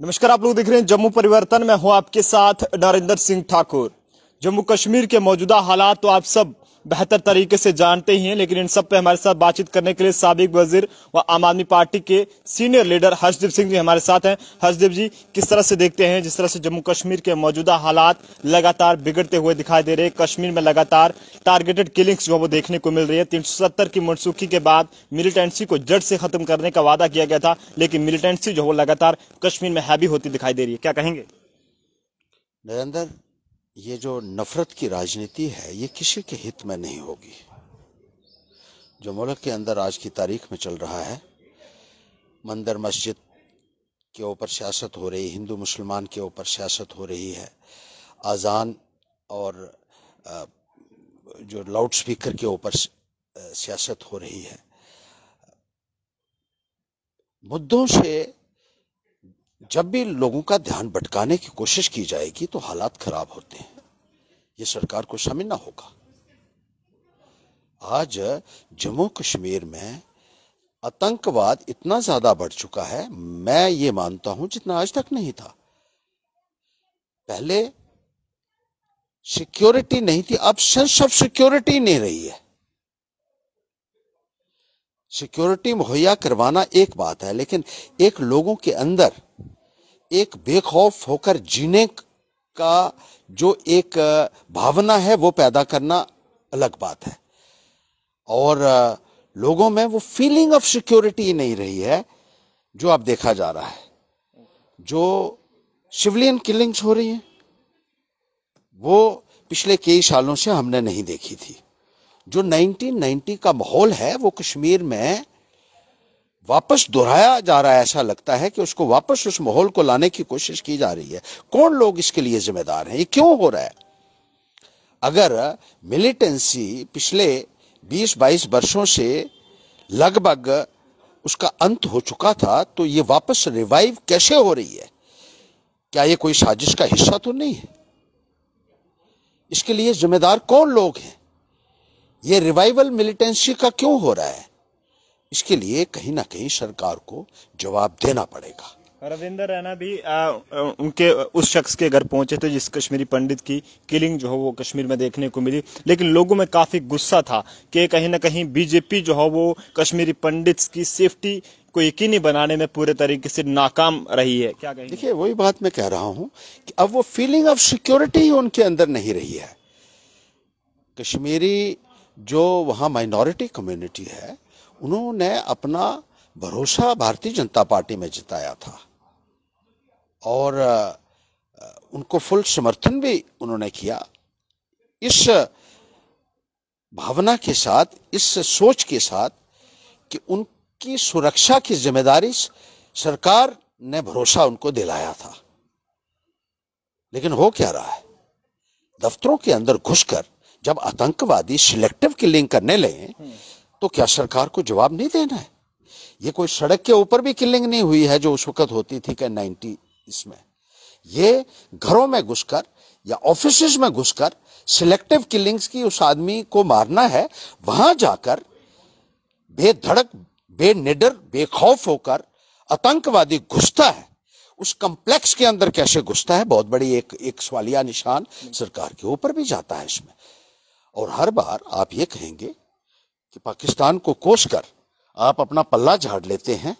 नमस्कार, आप लोग देख रहे हैं जम्मू परिवर्तन। में हूँ आपके साथ नरेंद्र सिंह ठाकुर। जम्मू कश्मीर के मौजूदा हालात तो आप सब बेहतर तरीके से जानते ही हैं, लेकिन इन सब पे हमारे साथ बातचीत करने के लिए सबक वज़ीर व आम आदमी पार्टी के सीनियर लीडर हर्षदीप सिंह जी हमारे साथ हैं। हर्षदीप जी, किस तरह से देखते हैं, जिस तरह से जम्मू कश्मीर के मौजूदा हालात लगातार बिगड़ते हुए दिखाई दे रहे कश्मीर में लगातार टारगेटेड किलिंग्स जो वो देखने को मिल रही है। तीन सौ सत्तर की मनसूखी के बाद मिलिटेंसी को जड़ से खत्म करने का वादा किया गया था, लेकिन मिलिटेंसी जो वो लगातार कश्मीर में हैवी होती दिखाई दे रही है। क्या कहेंगे? नरेंद्र ये जो नफरत की राजनीति है, ये किसी के हित में नहीं होगी। जो मुल्क के अंदर आज की तारीख में चल रहा है, मंदिर मस्जिद के ऊपर सियासत हो रही, हिंदू मुसलमान के ऊपर सियासत हो रही है, अजान और जो लाउड स्पीकर के ऊपर सियासत हो रही है। मुद्दों से जब भी लोगों का ध्यान भटकाने की कोशिश की जाएगी तो हालात खराब होते हैं। ये सरकार को समझना होगा। आज जम्मू कश्मीर में आतंकवाद इतना ज़्यादा बढ़ चुका है, मैं ये मानता हूँ, जितना आज तक नहीं था। पहले सिक्योरिटी नहीं थी, अब सेंस ऑफ़ सिक्योरिटी नहीं रही है। सिक्योरिटी मुहैया करवाना एक बात है, लेकिन एक लोगों के अंदर एक बेखौफ होकर जीने का जो एक भावना है, वो पैदा करना अलग बात है। और लोगों में वो फीलिंग ऑफ़ सिक्योरिटी नहीं रही है, जो अब देखा जा रहा है। जो सिविलियन किलिंग्स हो रही हैं, वो पिछले कई सालों से हमने नहीं देखी थी। जो 1990 का माहौल है, वो कश्मीर में वापस दोहराया जा रहा है, ऐसा लगता है कि उसको वापस उस माहौल को लाने की कोशिश की जा रही है। कौन लोग इसके लिए जिम्मेदार हैं? ये क्यों हो रहा है? अगर मिलिटेंसी पिछले 20-22 वर्षों से लगभग उसका अंत हो चुका था तो ये वापस रिवाइव कैसे हो रही है? क्या ये कोई साजिश का हिस्सा तो नहीं है? इसके लिए जिम्मेदार कौन लोग हैं? ये रिवाइवल मिलिटेंसी का क्यों हो रहा है? इसके लिए कहीं ना कहीं सरकार को जवाब देना पड़ेगा। रविंदर रैना भी आ, उनके उस शख्स के घर पहुँचे थे जिस कश्मीरी पंडित की किलिंग जो है वो कश्मीर में देखने को मिली। लेकिन लोगों में काफ़ी गुस्सा था कि कहीं ना कहीं बीजेपी जो है वो कश्मीरी पंडित की सेफ्टी को यकीनी बनाने में पूरे तरीके से नाकाम रही है। क्या देखिए वही बात मैं कह रहा हूँ कि अब वो फीलिंग ऑफ़ सिक्योरिटी उनके अंदर नहीं रही है। कश्मीरी जो वहाँ माइनॉरिटी कम्युनिटी है उन्होंने अपना भरोसा भारतीय जनता पार्टी में जिताया था। और उनको फुल समर्थन भी उन्होंने किया। इस भावना के साथ, इस सोच के साथ कि उनकी सुरक्षा की ज़िम्मेदारी सरकार ने भरोसा उनको दिलाया था। लेकिन हो क्या रहा है? दफ्तरों के अंदर घुसकर जब आतंकवादी सिलेक्टिव किलिंग करने लगे तो क्या सरकार को जवाब नहीं देना है? ये कोई सड़क के ऊपर भी किलिंग नहीं हुई है जो उस वक्त होती थी क्या नाइनटी इसमें ये घरों में घुसकर या ऑफ़िस में घुसकर सिलेक्टिव किलिंग्स की उस आदमी को मारना है, वहाँ जाकर बेधड़क, बेनिडर, बेखौफ होकर आतंकवादी घुसता है। उस कम्प्लेक्स के अंदर कैसे घुसता है? बहुत बड़ी एक एक सवालिया निशान सरकार के ऊपर भी जाता है इसमें। और हर बार आप ये कहेंगे कि पाकिस्तान को कोस कर आप अपना पल्ला झाड़ लेते हैं,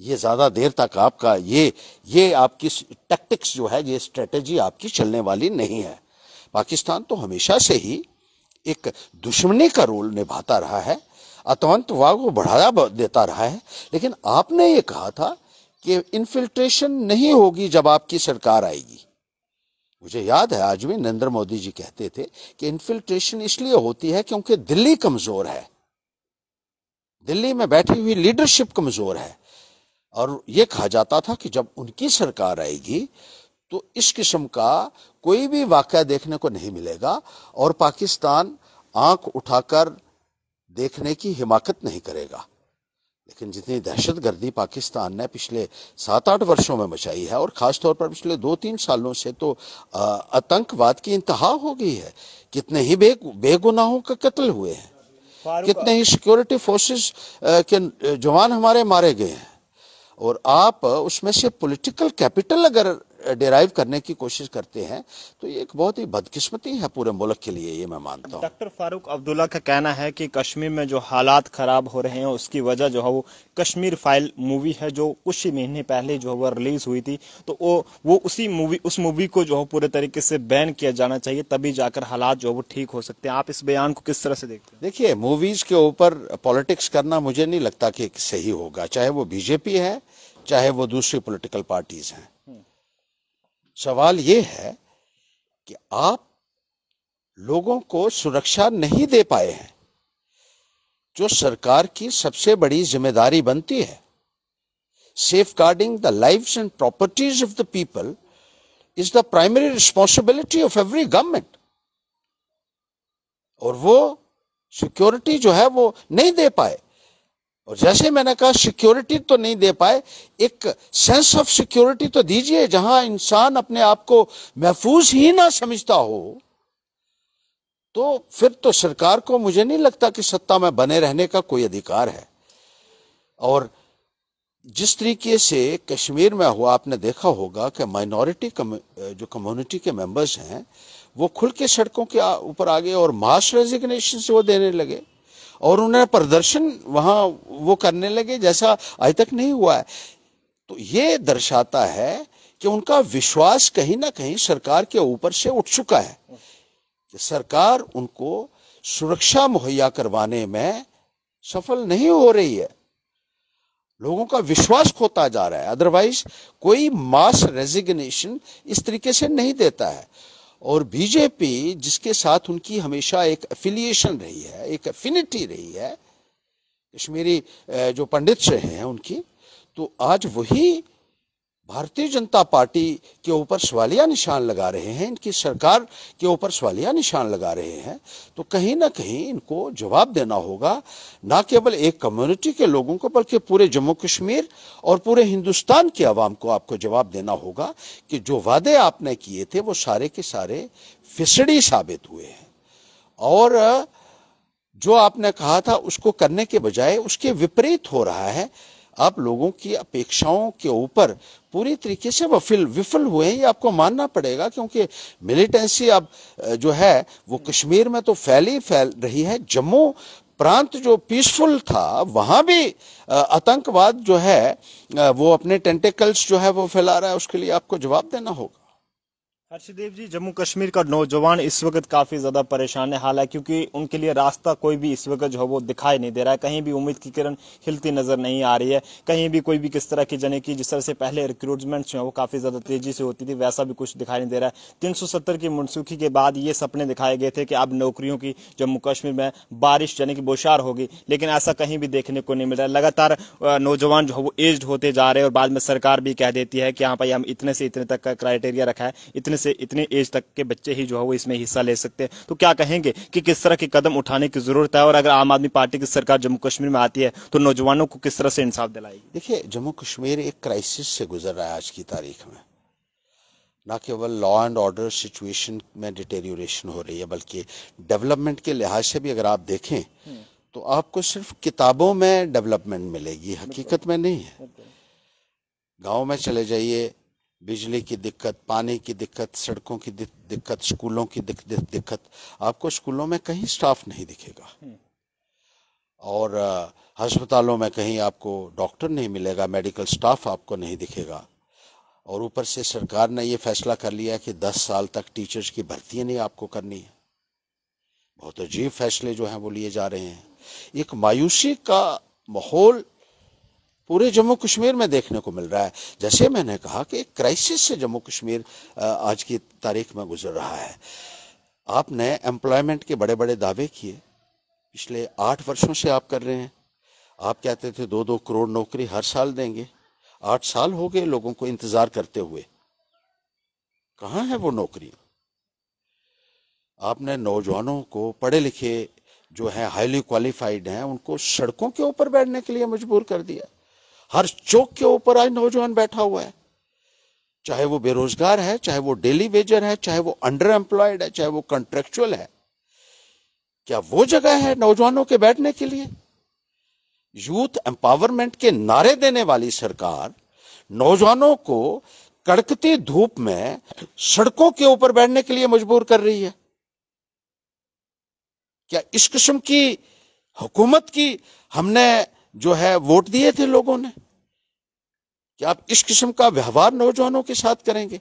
ये ज़्यादा देर तक आपका ये ये आपकी टैक्टिक्स जो है, ये स्ट्रेटेजी आपकी चलने वाली नहीं है। पाकिस्तान तो हमेशा से ही एक दुश्मनी का रोल निभाता रहा है आतंकवाद को बढ़ावा देता रहा है। लेकिन आपने ये कहा था कि इन्फिल्ट्रेशन नहीं होगी जब आपकी सरकार आएगी। मुझे याद है, आज भी नरेंद्र मोदी जी कहते थे कि इन्फिल्ट्रेशन इसलिए होती है क्योंकि दिल्ली कमज़ोर है। दिल्ली में बैठी हुई लीडरशिप कमज़ोर है। और यह कहा जाता था कि जब उनकी सरकार आएगी तो इस किस्म का कोई भी वाक्य देखने को नहीं मिलेगा और पाकिस्तान आँख उठाकर देखने की हिमाकत नहीं करेगा। लेकिन जितनी दहशत गर्दी पाकिस्तान ने पिछले सात आठ वर्षों में मचाई है और खासतौर पर पिछले दो तीन सालों से तो आतंकवाद की इंतहा हो गई है। कितने ही बे बेगुनाहों का कत्ल हुए हैं। कितने ही सिक्योरिटी फोर्सेस के जवान हमारे मारे गए हैं। और आप उसमें से पॉलिटिकल कैपिटल अगर डिराइव करने की कोशिश करते हैं तो ये एक बहुत ही बदकिस्मती है पूरे मुल्क के लिए ये मैं मानता हूँ। डॉक्टर फारूक अब्दुल्ला का कहना है कि कश्मीर में जो हालात खराब हो रहे हैं उसकी वजह जो है वो कश्मीर फ़ाइल मूवी है जो कुछ ही महीने पहले जो है वो रिलीज़ हुई थी तो वो वो उसी मूवी उस मूवी को जो है पूरे तरीके से बैन किया जाना चाहिए तभी जाकर हालात जो है वो ठीक हो सकते हैं। आप इस बयान को किस तरह से देखते हैं? देखिए मूवीज़ के ऊपर पॉलिटिक्स करना मुझे नहीं लगता कि सही होगा चाहे वो बीजेपी है चाहे वो दूसरी पोलिटिकल पार्टीज़ हैं। सवाल ये है कि आप लोगों को सुरक्षा नहीं दे पाए हैं, जो सरकार की सबसे बड़ी ज़िम्मेदारी बनती है। Safeguarding the life and properties of the people is the primary responsibility of every government और वो सिक्योरिटी जो है वो नहीं दे पाए। और जैसे मैंने कहा सिक्योरिटी तो नहीं दे पाए, एक सेंस ऑफ़ सिक्योरिटी तो दीजिए, जहाँ इंसान अपने आप को महफूज ही ना समझता हो तो फिर तो सरकार को मुझे नहीं लगता कि सत्ता में बने रहने का कोई अधिकार है। और जिस तरीके से कश्मीर में हुआ, आपने देखा होगा कि माइनॉरिटी जो कम्युनिटी के मेंबर्स हैं, वो खुल के सड़कों के ऊपर आ गए और मास रेजिग्नेशन से वो देने लगे। और उन्होंने प्रदर्शन वहाँ वो करने लगे, जैसा आज तक नहीं हुआ है। तो ये दर्शाता है कि उनका विश्वास कहीं ना कहीं सरकार के ऊपर से उठ चुका है कि सरकार उनको सुरक्षा मुहैया करवाने में सफल नहीं हो रही है। लोगों का विश्वास खोता जा रहा है। अदरवाइज़ कोई मास रेजिग्नेशन इस तरीके से नहीं देता है। और बीजेपी जिसके साथ उनकी हमेशा एक एफिलिएशन रही है, एक एफिनिटी रही है, कश्मीरी जो पंडित रहे हैं उनकी तो आज वही भारतीय जनता पार्टी के ऊपर सवालिया निशान लगा रहे हैं, इनकी सरकार के ऊपर सवालिया निशान लगा रहे हैं तो कहीं ना कहीं इनको जवाब देना होगा, ना केवल एक कम्युनिटी के लोगों को, बल्कि पूरे जम्मू कश्मीर और पूरे हिंदुस्तान के आवाम को आपको जवाब देना होगा कि जो वादे आपने किए थे, वो सारे के सारे फिसड़ी साबित हुए हैं। और जो आपने कहा था, उसको करने के बजाय उसके विपरीत हो रहा है। आप लोगों की अपेक्षाओं के ऊपर पूरी तरीके से वफिल, विफल हुए हैं, ये आपको मानना पड़ेगा, क्योंकि मिलिटेंसी अब जो है, वो कश्मीर में तो फैली, फैल रही है। जम्मू प्रांत जो पीसफुल था, वहाँ भी आतंकवाद जो है वो अपने टेंटेकल्स जो है, वो फैला रहा है, उसके लिए आपको जवाब देना होगा। हर्षदेव जी जम्मू कश्मीर का नौजवान इस वक्त काफ़ी ज़्यादा परेशान है। हालाँकि क्योंकि उनके लिए रास्ता कोई भी इस वक्त जो है वो दिखाई नहीं दे रहा है। कहीं भी उम्मीद की किरण हिलती नज़र नहीं आ रही है। कहीं भी कोई भी किस तरह की जने की जिस तरह से पहले रिक्रूटमेंट जो है वो काफ़ी ज़्यादा तेज़ी से होती थी, वैसा भी कुछ दिखाई नहीं दे रहा है। तीन सौ सत्तर की मनसूखी के बाद ये सपने दिखाए गए थे कि अब नौकरियों की जम्मू कश्मीर में बारिश यानी कि बोशार होगी, लेकिन ऐसा कहीं भी देखने को नहीं मिल रहा है। लगातार नौजवान जो है वो एज होते जा रहे हैं और बाद में सरकार भी कह देती है कि यहाँ पर हम इतने से इतने तक का क्राइटेरिया रखा है, इतने से इतने एज तक के बच्चे ही जो है वो इसमें हिस्सा ले सकते हैं। तो क्या कहेंगे कि किस तरह के कदम उठाने की ज़रूरत है? और अगर आम आदमी पार्टी की सरकार जम्मू कश्मीर में आती है तो नौजवानों को किस तरह से इंसाफ दिलाएगी? देखिए जम्मू कश्मीर एक क्राइसिस से गुजर रहा है आज की तारीख में। ना केवल लॉ एंड ऑर्डर सिचुएशन में डिटेरियोरेशन हो रही है बल्कि डेवलपमेंट के लिहाज से भी अगर आप देखें तो आपको सिर्फ़ किताबों में डेवलपमेंट मिलेगी हकीकत में नहीं है। गाँव में चले जाइए बिजली की दिक्कत पानी की दिक्कत सड़कों की दिक्कत स्कूलों की दिक्कत आपको स्कूलों में कहीं स्टाफ नहीं दिखेगा। हम्म। और अस्पतालों में कहीं आपको डॉक्टर नहीं मिलेगा मेडिकल स्टाफ आपको नहीं दिखेगा। और ऊपर से सरकार ने ये फैसला कर लिया कि 10 साल तक टीचर्स की भर्ती नहीं आपको करनी है। बहुत अजीब फैसले जो हैं वो लिए जा रहे हैं। एक मायूसी का माहौल पूरे जम्मू कश्मीर में देखने को मिल रहा है। जैसे मैंने कहा कि एक क्राइसिस से जम्मू कश्मीर आज की तारीख में गुजर रहा है। आपने एम्प्लॉयमेंट के बड़े बड़े दावे किए। पिछले आठ वर्षों से आप कर रहे हैं। आप कहते थे दो दो करोड़ नौकरी हर साल देंगे। आठ साल हो गए लोगों को इंतज़ार करते हुए। कहाँ है वो नौकरी? आपने नौजवानों को पढ़े लिखे जो है हाईली क्वालिफाइड हैं, उनको सड़कों के ऊपर बैठने के लिए मजबूर कर दिया। हर चौक के ऊपर आज नौजवान बैठा हुआ है। चाहे वो बेरोजगार है, चाहे वो डेली वेजर है, चाहे वो अंडर एम्प्लॉयड है, चाहे वो कंट्रेक्चुअल है, क्या वो जगह है नौजवानों के बैठने के लिए? यूथ एम्पावरमेंट के नारे देने वाली सरकार नौजवानों को कड़कती धूप में सड़कों के ऊपर बैठने के लिए मजबूर कर रही है। क्या इस किस्म की हुकूमत की हमने जो है, वोट दिए थे लोगों ने। क्या आप इस किस्म का व्यवहार नौजवानों के साथ करेंगे?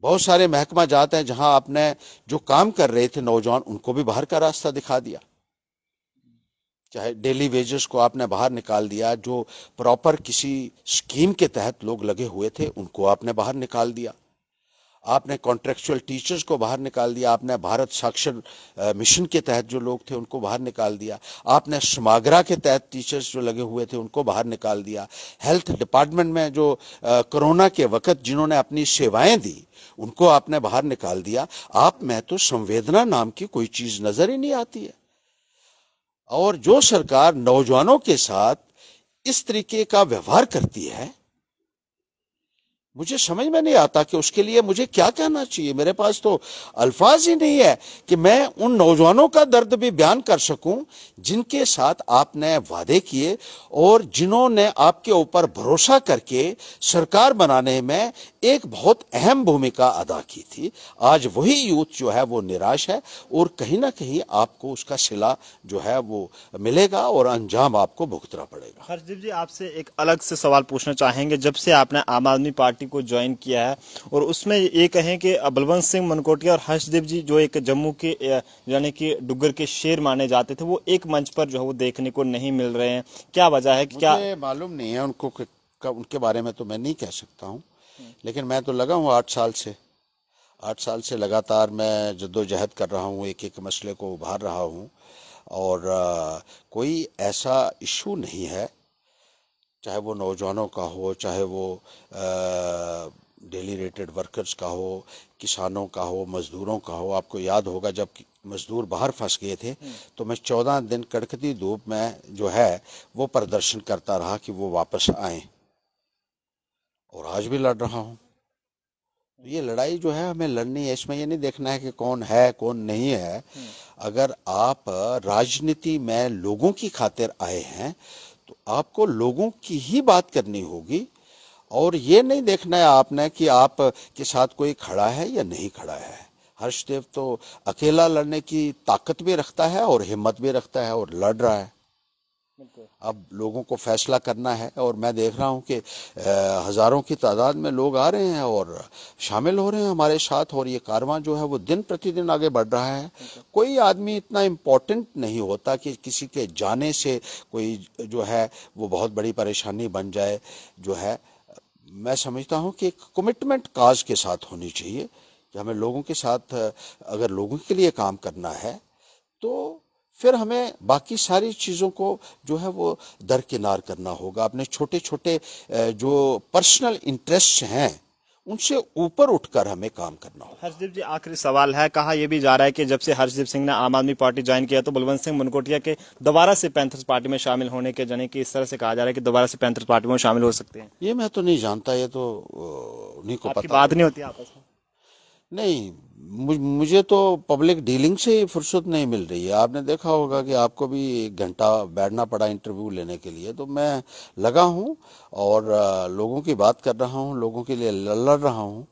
बहुत सारे महकमा जाते हैं जहाँ आपने जो काम कर रहे थे नौजवान, उनको भी बाहर का रास्ता दिखा दिया। चाहे डेली वेजेस को आपने बाहर निकाल दिया, जो प्रॉपर किसी स्कीम के तहत लोग लगे हुए थे, उनको आपने बाहर निकाल दिया। आपने कॉन्ट्रेक्चुअल टीचर्स को बाहर निकाल दिया, आपने भारत साक्षर मिशन के तहत जो लोग थे उनको बाहर निकाल दिया, आपने समागरा के तहत टीचर्स जो लगे हुए थे उनको बाहर निकाल दिया। हेल्थ डिपार्टमेंट में जो कोरोना के वक्त जिन्होंने अपनी सेवाएँ दी, उनको आपने बाहर निकाल दिया। आप में तो संवेदना नाम की कोई चीज़ नज़र ही नहीं आती है। और जो सरकार नौजवानों के साथ इस तरीके का व्यवहार करती है मुझे समझ में नहीं आता कि उसके लिए मुझे क्या कहना चाहिए। मेरे पास तो अल्फाज ही नहीं है कि मैं उन नौजवानों का दर्द भी बयान कर सकूँ जिनके साथ आपने वादे किए और जिन्होंने आपके ऊपर भरोसा करके सरकार बनाने में एक बहुत अहम भूमिका अदा की थी। आज वही यूथ जो है वो निराश है और कहीं ना कहीं आपको उसका सिला जो है वो मिलेगा और अंजाम आपको भुगतना पड़ेगा। हर्षदीप जी, आपसे एक अलग से सवाल पूछना चाहेंगे। जब से आपने आम आदमी पार्टी को ज्वाइन किया है। और उसमें ये कहें कि बलवंत सिंह मनकोटिया और हर्षदेव जी जो एक जम्मू के यानी कि डुग्गर के शेर माने जाते थे वो एक मंच पर जो है वो देखने को नहीं मिल रहे हैं। क्या वजह है क्या मालूम नहीं है उनको उनके बारे में तो मैं नहीं कह सकता हूँ। लेकिन मैं तो लगा हूँ आठ साल से। आठ साल से लगातार मैं जद्दोजहद कर रहा हूँ एक एक मसले को उभार रहा हूँ। और आ, कोई ऐसा इशू नहीं है चाहे वो नौजवानों का हो चाहे वो डेली रेटेड वर्कर्स का हो किसानों का हो मज़दूरों का हो आपको याद होगा जब मज़दूर बाहर फंस गए थे हम्म। तो मैं चौदह दिन कड़कती धूप में जो है वो प्रदर्शन करता रहा कि वो वापस आए और आज भी लड़ रहा हूँ ये लड़ाई जो है हमें लड़नी है इसमें ये नहीं देखना है कि कौन है कौन नहीं है हम्म। अगर आप राजनीति में लोगों की खातिर आए हैं तो आपको लोगों की ही बात करनी होगी। और ये नहीं देखना है आपने कि आप के साथ कोई खड़ा है या नहीं खड़ा है। हर्षदेव तो अकेला लड़ने की ताकत भी रखता है और हिम्मत भी रखता है और लड़ रहा है। अब लोगों को फैसला करना है और मैं देख रहा हूँ कि हज़ारों की तादाद में लोग आ रहे हैं और शामिल हो रहे हैं हमारे साथ और ये कारवां जो है वो दिन प्रतिदिन आगे बढ़ रहा है। कोई आदमी इतना इम्पोर्टेंट नहीं होता कि किसी के जाने से कोई जो है वो बहुत बड़ी परेशानी बन जाए जो है। मैं समझता हूँ कि एक कमिटमेंट काज के साथ होनी चाहिए कि हमें लोगों के साथ अगर लोगों के लिए काम करना है तो फिर हमें बाकी सारी चीज़ों को जो है वो दरकिनार करना होगा। अपने छोटे छोटे जो पर्सनल इंटरेस्ट हैं उनसे ऊपर उठकर हमें काम करना होगा। हर्षदीप जी आखिरी सवाल है। कहा यह भी जा रहा है कि जब से हर्षदीप सिंह ने आम आदमी पार्टी ज्वाइन किया तो बलवंत सिंह मुनकोटिया के दोबारा से पैंथर्स पार्टी में शामिल होने के जाने की इस तरह से कहा जा रहा है कि दोबारा से पैंथर्स पार्टी में शामिल हो सकते हैं। ये मैं तो नहीं जानता ये तो उन्हीं को पता बात नहीं होती आपस में नहीं, मुझे तो पब्लिक डीलिंग से ही फुर्सत नहीं मिल रही है। आपने देखा होगा कि आपको भी एक घंटा बैठना पड़ा इंटरव्यू लेने के लिए। तो मैं लगा हूँ और लोगों की बात कर रहा हूँ, लोगों के लिए लड़ रहा हूँ।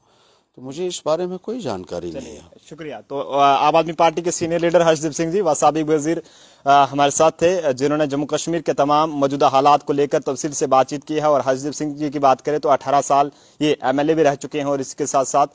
तो मुझे इस बारे में कोई जानकारी नहीं है। शुक्रिया। तो आम आदमी पार्टी के सीनियर लीडर हर्षदीप सिंह जी व सबक वज़ीर हमारे साथ थे जिन्होंने जम्मू कश्मीर के तमाम मौजूदा हालात को लेकर तफसील से बातचीत की है। और हर्षदीप सिंह जी की बात करें तो 18 साल ये एमएलए भी रह चुके हैं और इसके साथ साथ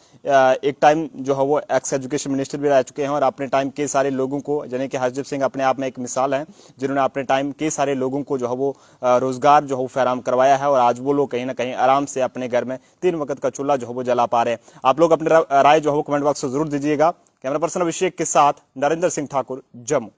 एक टाइम जो है वो एक्स एजुकेशन मिनिस्टर भी रह चुके हैं। और अपने टाइम के सारे लोगों को यानी कि हर्षदीप सिंह अपने आप में एक मिसाल है जिन्होंने अपने टाइम के सारे लोगों को जो है वो रोज़गार जो है वो फैराम करवाया है। और आज वो लोग कहीं ना कहीं आराम से अपने घर में तीन वक्त का चूल्हा जो है वो जला पा रहे हैं। आप लोग अपने राय जो है वो कमेंट बॉक्स में ज़रूर दीजिएगा। कैमरा पर्सन अभिषेक के साथ नरेंद्र सिंह ठाकुर, जम्मू।